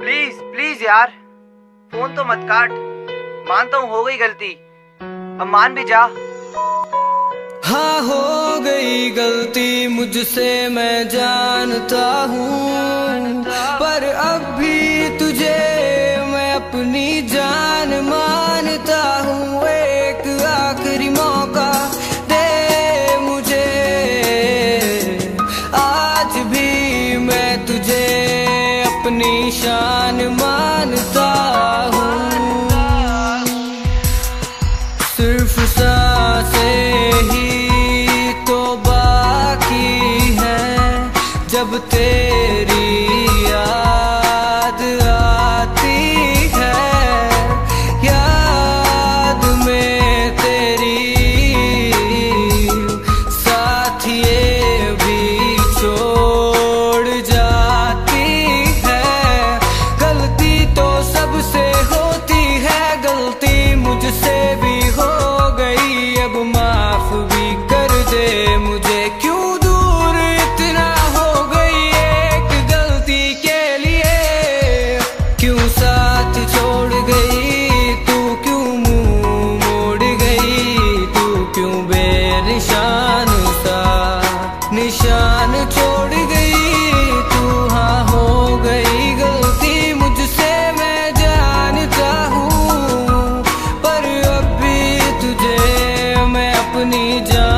Please please यार। Phone तो मत काट। मानता हूँ हो गई गलती। अब मान भी जा। हाँ हो गई गलती मुझसे मैं जानता हूँ। पर अब भी तुझे मैं अपनी जान मानता हूँ। जान मानता सिर्फ़ सासे ही तो बाकी है जब तेरी याद निशान सा, निशान छोड़ गई तू हाँ हो गई गलती, मुझसे मैं जानता हूँ पर अब भी तुझे मैं अपनी जान